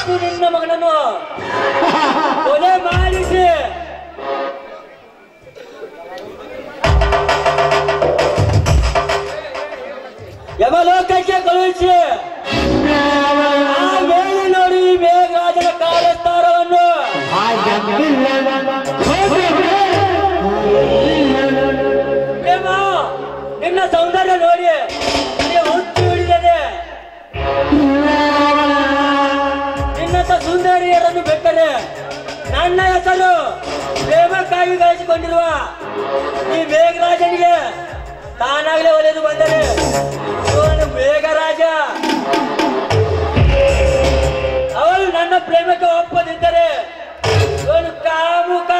ನಿನ್ನ ಮಗನನ್ನು ಕೊಲೆ ಮಾಡಿಸಿ ಯಮಲೋಕಕ್ಕೆ ಕಳುಹಿಸಿ ಪ್ರೇಮಕ್ಕಾಗಿ ಗಳಿಸಿಕೊಂಡಿರುವ ಈ ಮೇಘರಾಜನಿಗೆ ತಾನಾಗಲೇ ಒಲೆದು ಬಂದರೆ ಮೇಘರಾಜ. ಅವಳು ನನ್ನ ಪ್ರೇಮಕ್ಕೆ ಒಪ್ಪದಿದ್ದರೆ ಇವನು ಕಾಮುಕ.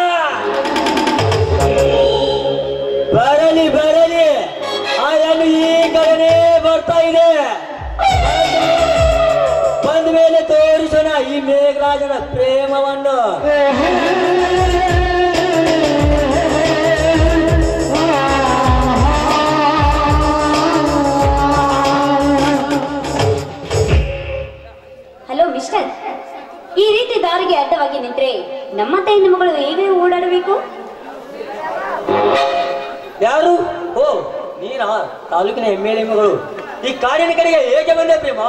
ಬರಲಿ ಬರಲಿ ಆಯನು ಈಗಲೇ ಬರ್ತಾ ಇದೆ. ಬಂದ ಮೇಲೆ ತೋರಿಸೋಣ ಈ ಮೇಘರಾಜನ ಪ್ರೇಮವನ್ನು. ನಮ್ಮ ತಾಯಿ ಮಗಳು ಹೇಗೆ ಓಡಾಡಬೇಕು? ಯಾರು? ಓ ನೀನಾ? ತಾಲೂಕಿನ ಎಂ ಎಲ್ ಮಗಳು. ಈ ಕಾಡಿನ ಕಡೆಗೆ ಹೇಗೆ ಬಂದೆ ಪ್ರೇಮ?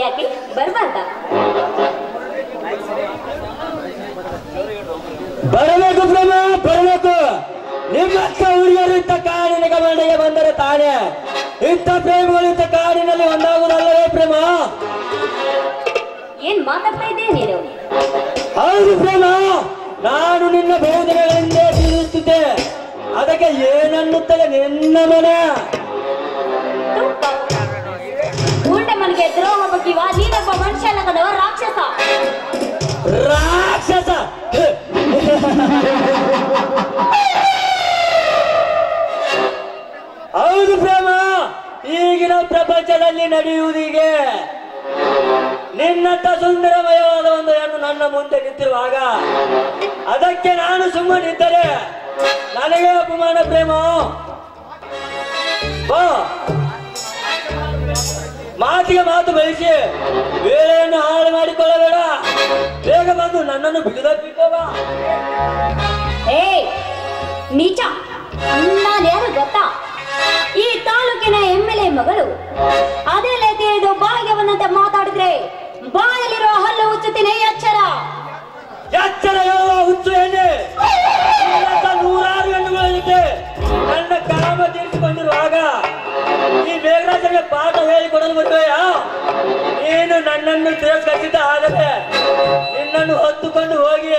ಯಾಕೆ ಬರ್ಬಾರ್ದ? ಬರಬೇಕು ಪ್ರೇಮ ಬರಬೇಕು. ನಿಮ್ಮಂತ ಹುಡುಗರು ಇಂಥ ಕಾಡಿನ ಕಮಂಡಿಗೆ ಬಂದರೆ ತಾನೇ. ಇಂಥ ಪ್ರೇಮಗಳು ಇಂಥ ಕಾಡಿನಲ್ಲಿ ಒಂದಾಗುವುದಲ್ಲವೇ ಪ್ರೇಮ? ಏನ್ ಮಾತಾಡ್ತಾ ಇದ್ದೇನೆ ನೀನು? ಪ್ರೇಮ ನಾನು ನಿನ್ನ ಬಹುದಿನಗಳಿಂದ ತಿಳಿಸುತ್ತಿದ್ದೆ ಅದಕ್ಕೆ ಏನನ್ನುತ್ತದೆ ನಿನ್ನ ಮನ? ಮನೆಗೆ ದ್ರೋಹ ಬಗ್ಗಿವ ನೀನೊಬ್ಬ ಮನುಷ್ಯ ಲಗದವ ರಾಕ್ಷಸ. ರಾಕ್ಷಸ? ಹೌದು ಪ್ರೇಮ ಈಗಿನ ಪ್ರಪಂಚದಲ್ಲಿ ನಡೆಯುವುದೀಗೆ ನಿನ್ನಂತ ಸುಂದರಮಯವಾದ ಒಂದು ಹೆಣ್ಣು ನನ್ನ ಮುಂದೆ ನಿಂತಿರುವಾಗ ಅದಕ್ಕೆ ನಾನು ಸುಮ್ಮನಿದ್ದರೆ ನನಗೆ ಅಪಮಾನ, ಪ್ರೇಮ? ಮಾತಿಗೆ ಮಾತು ಬಯಸಿ ವೇಳೆಯನ್ನು ಹಾಳು ಮಾಡಿಕೊಳ್ಳಬೇಡ. ಬೇಗ ಬಂದು ನನ್ನನ್ನು ಬಿಡುದಪ್ಪಿಕೋಬ ಏ ನೀಚ. ಗೊತ್ತಾ? ಈ ತಾಲೂಕಿನ ಎಂ ಎಲ್ ಎ ಮಗಳು. ಅದೇ ರೀತಿ ಇದು ಬಾಯಿಗೆ ಬಂದಂತೆ ಮಾತಾಡಿದ್ರೆ ಬಾಯಲ್ಲಿರೋ ಹಲ್ಲು ಉಚ್ಚುತ್ತೇನೆ ಎಚ್ಚರ. ಎಚ್ಚರ ಹೇಳುವ ಹುಚ್ಚು ಎಣ್ಣೆ. ನೂರಾರು ಹೆಣ್ಣುಗಳಿದೆ ನನ್ನ ಕಾಮ ತೀರಿಸಿಕೊಂಡಿರುವಾಗ ಈ ಮೇಘರಾಜನಿಗೆ ಪಾಠ ಹೇಳಿಕೊಡಲು ಬರುವೆಯಾ ನೀನು ನನ್ನನ್ನು ತಿರಸ್ಕರಿಸಿದ ಆಗದೆ ನಿನ್ನನ್ನು ಹೊತ್ತುಕೊಂಡು ಹೋಗಿ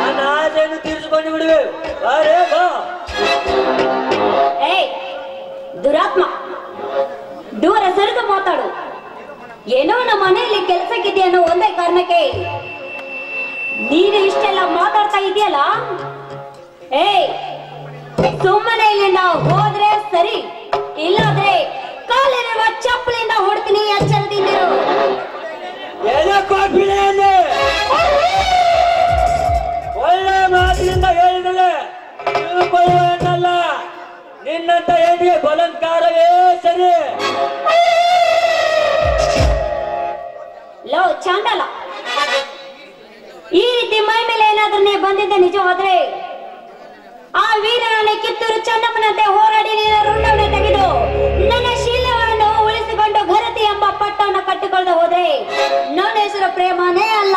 ನನ್ನ ಆಸೆಯನ್ನು ತೀರಿಸಿಕೊಂಡು ಬಿಡುವೆ. ಅರೇ ಬಾ ಏ ದುರಾತ್ಮ. ದೂರ ಸರಿದು ಮಾತಾಡು. ಏನೋ ನಮ್ಮ ಮನೆಯಲ್ಲಿ ಕೆಲ್ಸಕ್ಕಿದೆ ಅನ್ನೋ ಒಂದೇ ಕಾರಣಕ್ಕೆ. ನೀನು ಇಷ್ಟೆಲ್ಲ ಮಾತಾಡ್ತಾ ಇದೆಯಲ್ಲ ಏಯ್ ಸುಮ್ಮನೆ ಇಲ್ಲಿಂದ ಹೋದ್ರೆ ಸರಿ ಇಲ್ಲಾದ್ರೆ ಕಾಲಿರುವ ಚಪ್ಪಲಿಂದ ಹೊಡ್ತೀನಿ ಎಚ್ಚರದಿಂದಿರು ಏನೋ ಕಾಪಿಲೆಯಲ್ಲಿ ಒಳ್ಳೆ ಮಾತಿನಿಂದ ಹೇಳಿದರೆ ತಿಳ್ಕೊಳ್ಳುವೇನಲ್ಲ ನಿನ್ನಂತ ಹೇಳಿ ಬಲಂಕಾರವೇ ಸರಿ. ಲೋ ಚಾಂಡಲ. ಈ ರೀತಿ ಮೈ ಮೇಲೆ ಏನಾದ್ರೂ ನೀ ಬಂದಿದ್ದ ನಿಜವಾದ್ರೆ ಆ ವೀರನನ್ನೇ ಕಿತ್ತೂರು ಚೆನ್ನಮ್ಮನಂತೆ ಹೋರಾಡಿ ನಿನ್ನ ರುಂಡವನ್ನು ತೆಗೆದು ನನ್ನ ಶೀಲವನ್ನು ಉಳಿಸಿಕೊಂಡು ಭರತಿ ಎಂಬ ಪಟ್ಟವನ್ನು ಕಟ್ಟಿಕೊಳ್ಳದೆ ಹೋದ್ರೆ ನನ್ನ ಹೆಸರು ಪ್ರೇಮನೇ ಅಲ್ಲ.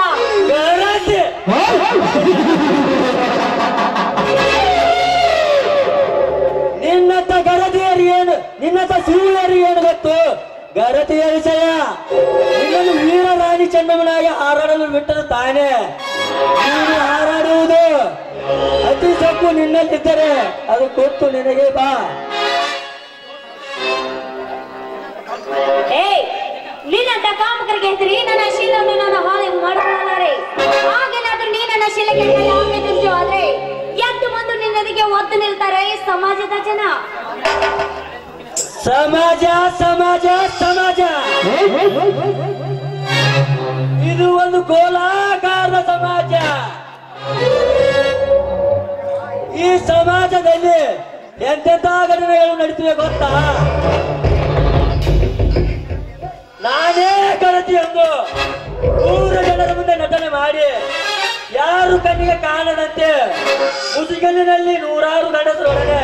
ಗರತಿಯರು ಏನು? ನಿನ್ನಂತ ಸೂರ್ಯರು ಏನು ಗೊತ್ತು? ಗರತಿಯ ವಿಷಯ. ನಿನ್ನನ್ನು ವೀರ ರಾಣಿ ಚೆನ್ನಮ್ಮನಾಗಿ ಹಾರಾಡಲು ಬಿಟ್ಟರು ತಾನೇ. ನೀನು ಹಾರಾಡುವುದು ಅತಿ ಸೊಕ್ಕು ನಿನ್ನಲ್ಲಿದ್ದರೆ ಅದು ಗೊತ್ತು ನಿನಗೆ ಬಾ. ನಿನ್ನಂತ ಕಾಮಕರಿಗೆ ಹೆಸರಿ ನನ್ನ ಶೀಲವನ್ನು ನಾನು ಹಾನಿ ಮಾಡಲಾರೆ ಹಾಗೇನಾದ್ರೂ ನೀ ನನ್ನ ಶೀಲಕ್ಕೆ ಕೈ ಹಾಕಿದ್ದು ಆದ್ರೆ ಎದ್ದು ಬಂದು ನಿನ್ನದಿಗೆ ಒತ್ತು ನಿಲ್ತಾರೆ ಸಮಾಜದ ಜನ. ಸಮಾಜ ಸಮಾಜ ಸಮಾಜ. ಇದು ಒಂದು ಗೋಲಾಕಾರದ ಸಮಾಜ. ಈ ಸಮಾಜದಲ್ಲಿ ಎಂತೆಂತ ಘಟನೆಗಳು ನಡೀತಿವೆ ಗೊತ್ತಾ? ನಾನೇ ಎಂದು ನೂರು ಜನರ ಮುಂದೆ ನಟನೆ ಮಾಡಿ, ಯಾರು ಕಣ್ಣಿಗೆ ಕಾಣದಂತೆ ಮುಸುಗಲಿನಲ್ಲಿ ನೂರಾರು ಗಂಡಸರೊಡನೆ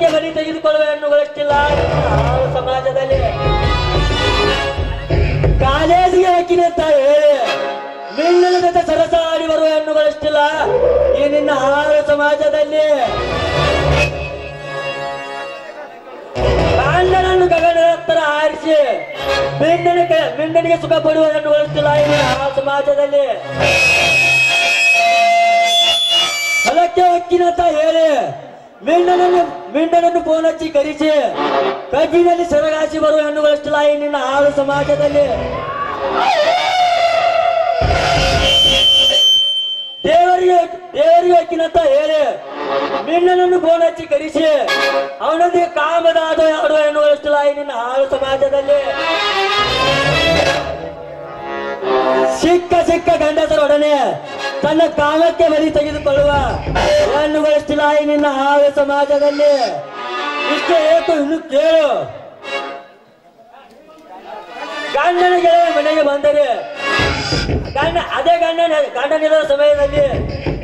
ಗಣಿ ಬಲಿ ತೆಗೆದುಕೊಳ್ಳುವ ಹೆಣ್ಣುಗಳಷ್ಟಿಲ್ಲ. ಸಮಾಜದಲ್ಲಿ ಕಾಲೇಜಿಗೆ ಹಾಕಿನಿ ಅಂತ ಹೇಳಿ ನಿನ್ನ ಜೊತೆ ಸರಸಾಡಿ ಬರುವ ಹೆಣ್ಣುಗಳಷ್ಟಿಲ್ಲ. ಈ ನಿನ್ನ ಹಾಳು ಸಮಾಜದಲ್ಲಿ ಕಾಂಡನನ್ನು ಗಗನ ಹತ್ತಿರ ಆರಿಸಿ ಮಿಂಡನಿಗೆ ಮಿಂಡನಿಗೆ ಸುಖ ಪಡುವ ಹೆಣ್ಣುಗಳಷ್ಟಿಲ್ಲ. ಈ ಆ ಸಮಾಜದಲ್ಲಿ ಹೊಲಕ್ಕೆ ಹೊಕ್ಕಿನಂತ ಹೇಳಿ ಮಿಂಡನನ್ನು ಮಿಂಡನನ್ನು ಫೋನ್ ಹಚ್ಚಿ ಕರೆಸಿ. ಕಬ್ಬಿನಲ್ಲಿ ಸೆರಗಾಸಿ ಬರುವ ಹೆಣ್ಣುಗಳಷ್ಟಿಲ್ಲ ಈ ನಿನ್ನ ಹಾಳು ಸಮಾಜದಲ್ಲಿ. ದೇವರಿಗೆ ದೇವರಿಗೆ ಹಾಕಿನಂತ ಹೇಳಿ. ಮಿಂಡನನ್ನು ಫೋನ್ ಹಚ್ಚಿ ಕರೆಸಿ. ಅವನೊಂದಿಗೆ ಕಾಮದ ಆಟ ಆಡುವ ಹೆಣ್ಣುಗಳಷ್ಟಿಲ್ಲ ಈ ನಿನ್ನ ಹಾಳು ಸಮಾಜದಲ್ಲಿ. ಸಿಕ್ಕ ಸಿಕ್ಕ ಗಂಡಸರೊಡನೆ. ತನ್ನ ಕಾಲಕ್ಕೆ ಬಲಿ ತೆಗೆದುಕೊಳ್ಳುವ ಹೆಣ್ಣುಗಳಷ್ಟಿಲ್ಲ ನಿನ್ನ ಹಾವ್ಯ ಸಮಾಜದಲ್ಲಿ. ಇಷ್ಟೇ ಏಕು ಇನ್ನು ಕೇಳು. ಗಂಡನ ಗೆಳೆಯ ಮನೆಗೆ ಬಂದರೆ, ಗಂಡ, ಅದೇ ಗಂಡನ ಗಂಡನಿರೋ ಸಮಯದಲ್ಲಿ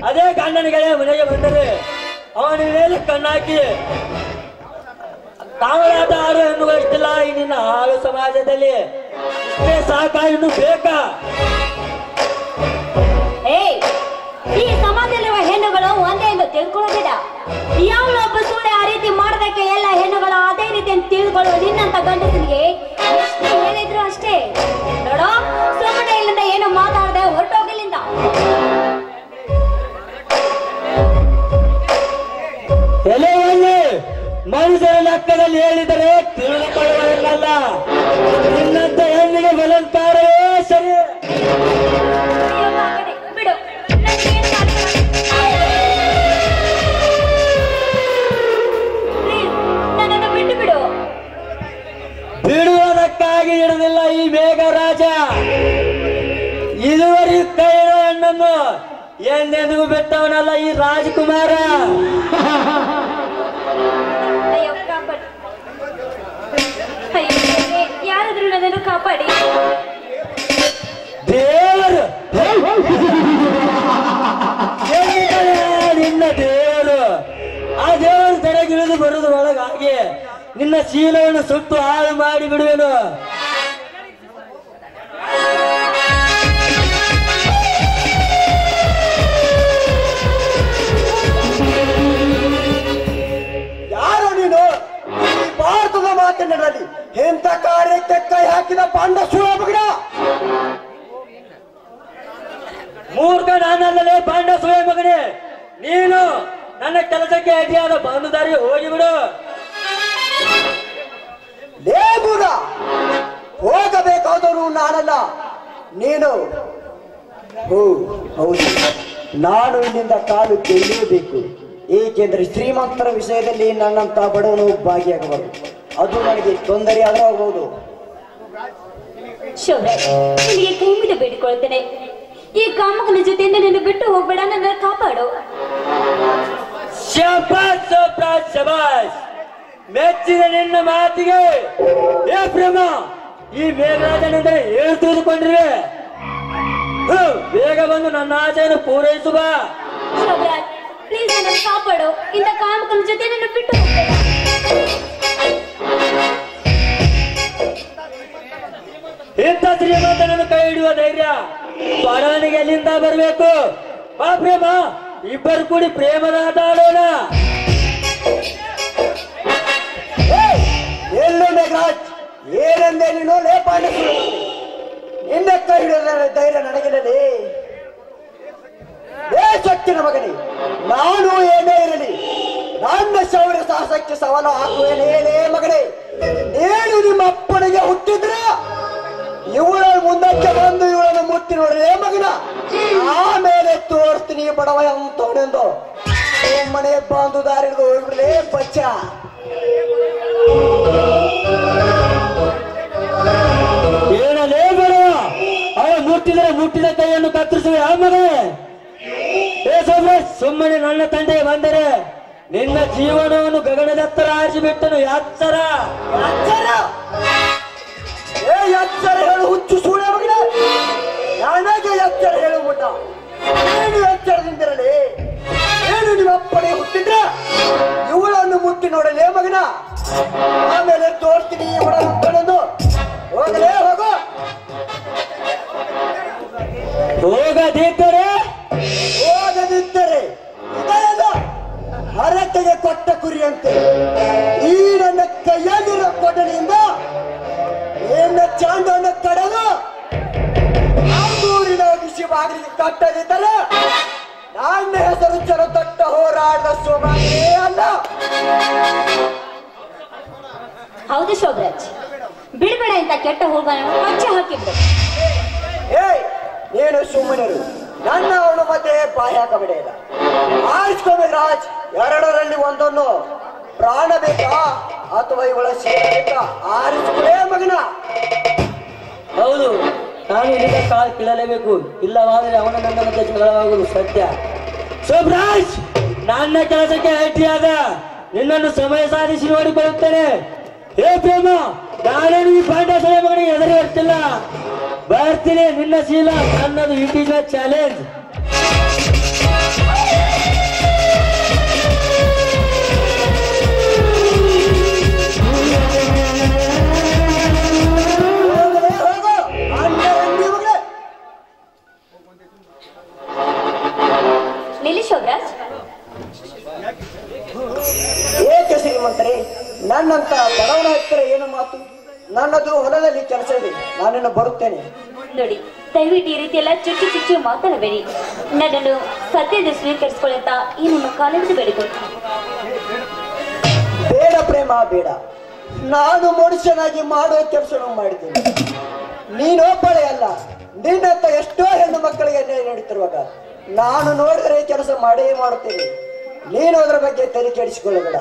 ಅದೇ ಗಂಡನ ಗೆಳೆಯ ಮನೆಗೆ ಬಂದರೆ ಅವನ ಮೇಲೆ ಕಣ್ಣಾಕಿ ಕಾವಲಾಟ ಆರು ಹೆಣ್ಣುಗಳಷ್ಟಿಲ್ಲ ಈ ನಿನ್ನ ಹಾಳು ಸಮಾಜದಲ್ಲಿ ಇಷ್ಟೇ ಸಾಕ, ಇನ್ನು ಬೇಕಾ? ಏಯ್ ಈ ಸಮಾಜದಲ್ಲಿರುವ ಹೆಣ್ಣುಗಳು ಒಂದೇ ಎಂದು ತಿಳ್ಕೊಳ್ಳೋದಿಲ್ಲ. ಒಬ್ಬ ಸೂಳೆ ಆ ರೀತಿ ಮಾಡೋದಕ್ಕೆ ಎಲ್ಲ ಹೆಣ್ಣುಗಳು ಅದೇ ರೀತಿ ಅಂತ ತಿಳ್ಕೊಳ್ಳೋ ನಿನ್ನಂತ ಗಂಡಸನಿಗೆ ಎಷ್ಟು ಹೇಳಿದ್ರು ಅಷ್ಟೇ. ನೋಡೋ, ಸುಮ್ಮನೆ ಇಲ್ಲಿಂದ ಏನು ಮಾತಾಡದೆ ಹೊರಟೋಗಿಲ್ಲಿಂದ. ಮನುಷ್ಯರ ಲೆಕ್ಕದಲ್ಲಿ ಹೇಳಿದರೆ ತಿಳಿದುಕೊಳ್ಳುವುದಿಲ್ಲ ಹೆಣ್ಣನ್ನು ಎಂದೆಂದಿಗೂ ಬಿಟ್ಟವನಲ್ಲ ಈ ರಾಜಕುಮಾರ? ಯಾರಾದ್ರೂ ನನ್ನನ್ನು ಕಾಪಾಡಿ. ದೇವರು. ನಿನ್ನ ದೇವರು. ಆ ದೇವರು ಬರುದು ಒಳಗಾಗಿ ನಿನ್ನ ಶೀಲವನ್ನು ಸುಟ್ಟು ಹಾಳು ಮಾಡಿ ಬಿಡುವೆನು. ನನ್ನ ಕೆಲಸಕ್ಕೆ ಅಡ್ಡಿಯಾದ ಬಂದು ಹೋಗಿ ಬಿಡು. ಲೇ ಹೋಗಬೇಕಾದರು ಹೋಗಬೇಕಾದವನು ನಾನಲ್ಲ. ನೀನು? ಹೋ ಹೌದು. ನಾನು ಇಲ್ಲಿಂದ ಕಾಲು ತೆಗೆಯಬೇಕು. ಏಕೆಂದರೆ ಶ್ರೀಮಂತರ ವಿಷಯದಲ್ಲಿ ನನ್ನಂತ ಬಡವನು ಭಾಗಿಯಾಗಬಾರದು ಅದು ನನಗೆ ತೊಂದರೆ ಆದರೂ ಆಗಬಹುದು ಶೌರ್ಯ ನಿನಗೆ ಕೈ ಮುಗಿದು ಬೇಡಿಕೊಳ್ತೇನೆ ಈ ಕಾಮಕನ ಜೊತೆ ನೀನು ಬಿಟ್ಟು ಹೋಗ್ಬೇಡ ನನ್ನ ಕಾಪಾಡು. ಶಬಾಸ್ ಶಬಾಸ್ ಶಬಾಸ್ ಮೆಚ್ಚಿದ ನಿನ್ನ ಮಾತಿಗೆ ಏ ಪ್ರೇಮ ಈ ಮೇಘರಾಜನೆಂದರೆ ಏನು ತಿಳಿದುಕೊಂಡಿರುವೆ. ಹ್ಮ್, ಬೇಗ ಬಂದು ನನ್ನ ಆಸೆಯನ್ನು ಪೂರೈಸು ಬಾ. ಪ್ಲೀಸ್ ನನ್ನ ಕಾಪಾಡು. ಇಂಥ ಕಾಮಕನ ಜೊತೆ ನನ್ನ ಬಿಟ್ಟು ಇಂಥ ಶ್ರೀಮಂತನನ್ನು ಕೈ ಹಿಡಿಯುವ ಧೈರ್ಯ ಬಡವನಿಗೆ ಎಲ್ಲಿಂದ ಬರಬೇಕು? ಬಾ ಪ್ರೇಮ ಇಬ್ಬರು ಕೂಡಿ ಪ್ರೇಮದ ಆಡೋಣ. ಎಲ್ಲೋ ಮೇಘರಾಜ್, ಏನಂದೆ ನೀನು ಲೇ ಪಾಂಡ ನಿನ್ನ ಹಿಡಿದ ಧೈರ್ಯ ನನಗಿರಲಿ. ಏ ಸೊಕ್ಕಿನ ಮಗನೇ, ನಾನು ಏನೇ ಇರಲಿ, ನನ್ನ ಶೌರ್ಯ ಸಾಹಸಕ್ಕೆ ಸವಾಲು ಹಾಕುವೇನೇ ಲೇ ಮಗನೇ. ನೀನು ನಿಮ್ಮ ಅಪ್ಪನಿಗೆ ಹುಟ್ಟಿದ್ರ? ಇವಳ ಮುಂದಕ್ಕೆ ಬಂದು ಇವಳನ್ನು ಮುಟ್ಟಿ ನೋಡ್ರಿ. ಮಗನ? ಆಮೇಲೆ ತೋರ್ತೀನಿ ಬಡವ ಅಂತವನೆಂದು ಮನೆ ಬಂದು ದಾರಿ ಹೋಗ್ಬಿಡ್ಲೇ ಬಚ್ಚ ಏನಲೇ ಬೇಡ. ಅವ ಮುಟ್ಟಿದರೆ ಮುಟ್ಟಿದ ಕೈಯನ್ನು ಕತ್ತರಿಸುವ ಆಮೇಲೆ ಏ ಸೊಬ್ರೆ ಸುಮ್ಮನೆ ನನ್ನ ತಂದೆ ಬಂದರೆ ನಿನ್ನ ಜೀವನವನ್ನು ಗಗನದತ್ತರ ಆರಿಸಿಬಿಟ್ಟನು ಯಾತ್ತರ ಎಚ್ಚರ ಏ ಎಚ್ಚರ ಹೇಳು ಹುಚ್ಚು ಸೂಳೆ ಮಗನ. ನನಗೆ ಎಚ್ಚರ ಹೇಳು ಏನು ಎಚ್ಚರದಿಂದಿರಲಿ. ಏನು ನಿಮ್ಮ ಅಪ್ಪಣೆ ಹುಟ್ಟಿದ್ರ ಇವಳನ್ನು ಮುಟ್ಟಿ ನೋಡಲೇ ಮಗನ. ಆಮೇಲೆ ತೋರ್ತೀನಿ ಇವಳ ಮಕ್ಕಳನ್ನು. ಹೋಗಲೇ ಹೋಗು. ಹೋಗದಿದ್ದರೆ? ಹೋಗದಿದ್ದರೆ ಹರಕೆಗೆ ಕೊಟ್ಟ ಕುರಿಯಂತೆ ಈ ನನ್ನ ಕೈಯಲ್ಲಿರೋ ಕೊಡಲಿಯಿಂದ ಕಟ್ಟದಿದ್ದರೆ ನನ್ನ ಹೆಸರು ಚರತೊಟ್ಟ ಹೋರಾಟದ ಸೋಮಾನೇ ಅಲ್ಲ? ಹೌದು ಶೋಭರಾಜ್ ಬಿಡಬೇಡ ಅಂತ ಕೆಟ್ಟ ಹೋಗೋಣ ಮಚ್ಚೆ ಹಾಕಿದ್ರು ಏಯ್ ನೀನು ಸುಮ್ಮನಿರು. ನನ್ನ ಅವಳು ಮತ್ತೆ ಬಾಯಿ ಹಾಕಬೇಡ ಆರಿಸ್ಕೋಬೇಕು ರಾಜ್ ಎರಡರಲ್ಲಿ ಒಂದನ್ನು ಪ್ರಾಣ ಬೇಕಾ ಅಥವಾ ಇವಳ ಸೇರ ಬೇಕಾ? ಆರಿಸ್ಕೊಳೇ ಮಗನ. ಹೌದು. ನಾನು ಇಲ್ಲಿಂದ ಕಾಲ್ ಕೀಳಲೇಬೇಕು. ಇಲ್ಲವಾದರೆ ಅವನ ನನ್ನ ಮಧ್ಯೆ ಜಗಳವಾಗುವುದು ಸತ್ಯ. ಸೋಬ್ರಾಜ್! ನನ್ನ ಕೆಲಸಕ್ಕೆ ಅಡ್ಡಿಯಾದ ನಿನ್ನನ್ನು ಸಮಯ ಸಾಧಿಸಿ ನೋಡಿಕೊಳ್ಳುತ್ತೇನೆ. ಹೇ ಪ್ರೇಮ! ನಾನೇನು ಈ ಪಾಂಡಸರ ಮಗನಿಗೆ ಎದುರು ಬರ್ತಿಲ್ಲ. ಬರ್ತೀನಿ ನಿನ್ನ ಶೀಲ ನನ್ನದು ಇಟ್ ಈಸ್ ಚಾಲೆಂಜ್ ನಾನಿನ್ನು ಬರುತ್ತೇನೆ. ನೋಡಿ ದಯವಿಟ್ಟು ಈ ರೀತಿ ಎಲ್ಲ ಚುಚ್ಚು ಚುಚ್ಚು ಮಾತಾಡಬೇಡಿ. ನನ್ನನ್ನು ಸತ್ಯದ ಸ್ವೀಕರಿಸಿಕೊಳ್ಳುತ್ತ ಈ ನಿಮ್ಮ ಕಾಲೇಜು ಬೇಡಿಕೊಳ್ತೀನಿ ಬೇಡ ಪ್ರೇಮ ಬೇಡ. ನಾನು ಮನುಷ್ಯನಾಗಿ ಮಾಡುವ ಕೆಲಸ ಮಾಡಿದ್ದೇನೆ. ನೀನೊಬ್ಬಳೇ ಅಲ್ಲ. ನಿನ್ನಂತ ಎಷ್ಟೋ ಹೆಣ್ಣು ಮಕ್ಕಳಿಗೆ ನೀಡುತ್ತಿರುವಾಗ ನಾನು ನೋಡಿದರೆ ಕೆಲಸ ಮಾಡೇ ಮಾಡುತ್ತೇನೆ. ನೀನು ಅದರ ಬಗ್ಗೆ ತಲೆ ಕೆಡಿಸಿಕೊಳ್ಳಬೇಡ.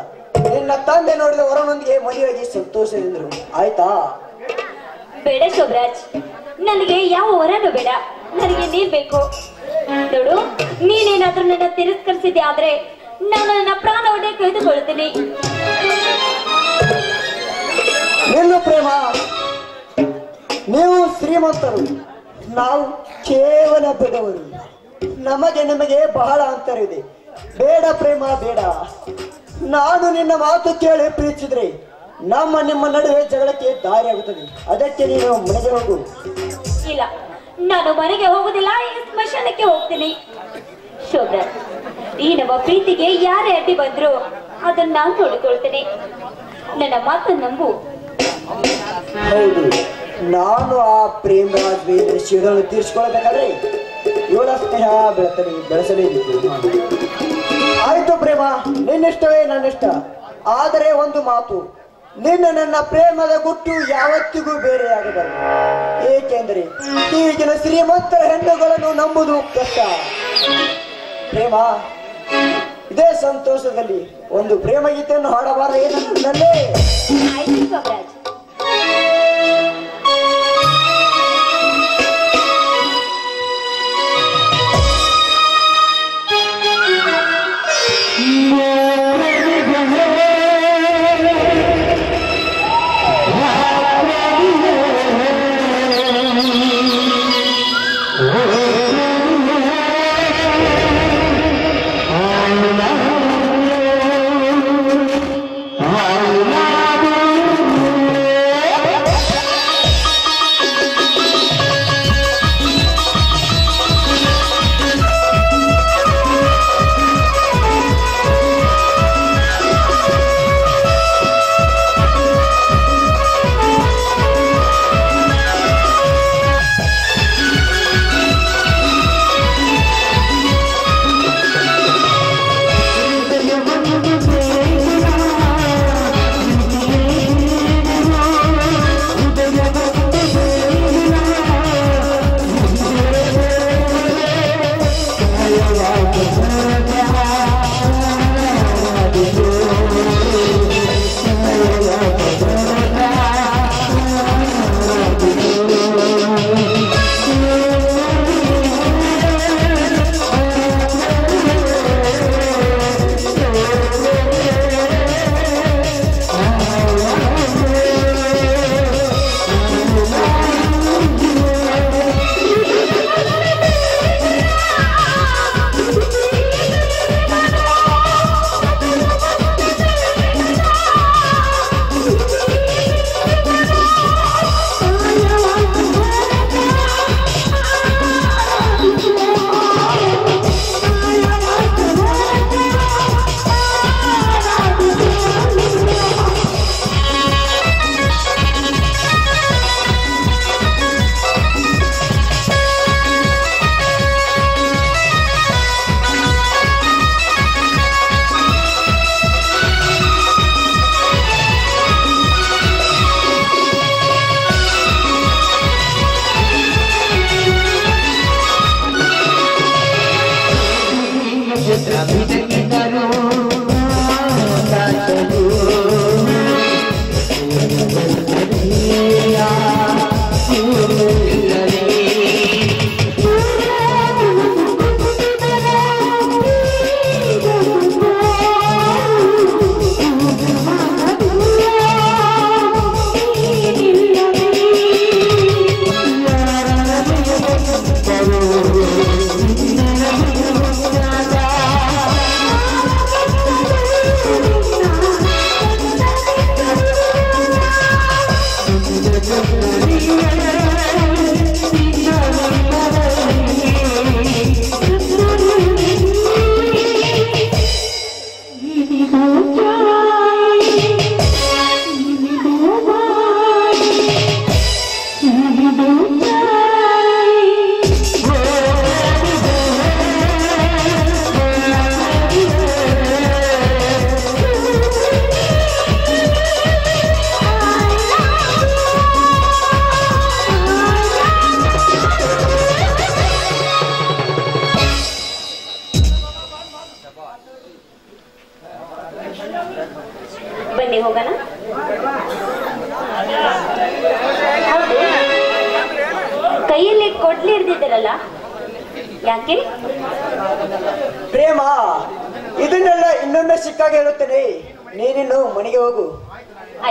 ನಿನ್ನ ತಂದೆ ನೋಡಿದ ಹೊರನೊಂದಿಗೆ ಮದುವೆಯಾಗಿ ಸಂತೋಷದಿಂದರು ಆಯ್ತಾ? ಬೇಡ ಶೋಭರಾಜ್. ನನಗೆ ಯಾವ ವರನು ಬೇಡ. ನನಗೆ ನೀನ್ ಬೇಕು. ನೋಡು, ನೀನೇನಾದ್ರೂ ನನ್ನ ತಿರಸ್ಕರಿಸಿದ್ದೆ ಆದ್ರೆ ನಾನು ನನ್ನ ಪ್ರಾಣವನ್ನೇ ಕಳೆದುಕೊಳ್ತೀನಿ ನಿನ್ನ ಪ್ರೇಮ, ನೀವು ಶ್ರೀಮಂತರು, ನಾವು ಕೇವಲ ಬಡವರು. ನಮಗೆ ನಿಮಗೆ ಬಹಳ ಅಂತರ ಇದೆ. ಬೇಡ ಪ್ರೇಮ, ಬೇಡ. ನಾನು ನಿನ್ನ ಮಾತು ಕೇಳಿ ಪ್ರೀತಿಸಿದ್ರೆ ನಮ್ಮ ನಿಮ್ಮ ನಡುವೆ ಜಗಳಕ್ಕೆ ದಾರಿ ಆಗುತ್ತದೆ. ಅದಕ್ಕೆ ನೀನು ಮನೆಗೆ ಹೋಗು. ಇಲ್ಲ ನಾನು ಮನೆಗೆ ಹೋಗುದಿಲ್ಲ ಈ ಸ್ಮಶಾನಕ್ಕೆ ಹೋಗ್ತೀನಿ. ಶೋಭ ಈ ನಮ್ಮ ಪ್ರೀತಿಗೆ ಯಾರೇ ಅಡ್ಡಿ ಬಂದ್ರು ಅದನ್ನ ನಾನು ನೋಡಿಕೊಳ್ತೇನೆ. ನನ್ನ ಮಾತು ನಂಬು. ಹೌದು ನಾನು ಆ ಪ್ರೇಮ ಶಿವರನ್ನು ತೀರಿಸಿಕೊಳ್ಬೇಕಾದ್ರೆ ಇವಳ ಸ್ನೇಹ ಬೆಳೆಸಲಿ ಬೆಳೆಸಲೇಬೇಕು. ಆಯ್ತು ಪ್ರೇಮ ನಿನ್ನಿಷ್ಟವೇ ನನ್ನಿಷ್ಟ. ಆದರೆ ಒಂದು ಮಾತು ನಿನ್ನ ನನ್ನ ಪ್ರೇಮದ ಗುಟ್ಟು ಯಾವತ್ತಿಗೂ ಬೇರೆಯಾಗಬಾರದು. ಏಕೆಂದರೆ ಈಗಿನ ಶ್ರೀಮಂತರ ಹೆಣ್ಣುಗಳನ್ನು ನಂಬುದು ಕಷ್ಟ. ಪ್ರೇಮ, ಇದೇ ಸಂತೋಷದಲ್ಲಿ ಒಂದು ಪ್ರೇಮ ಗೀತೆಯನ್ನು ಹಾಡಬಾರದು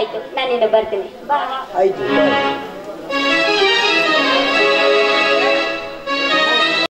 ಆಯ್ತು ನಾನಿನ್ನು ಬರ್ತೀನಿ. ಆಯ್ತು.